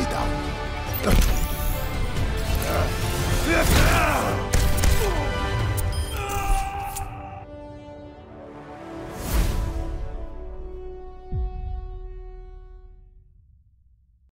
Takedown.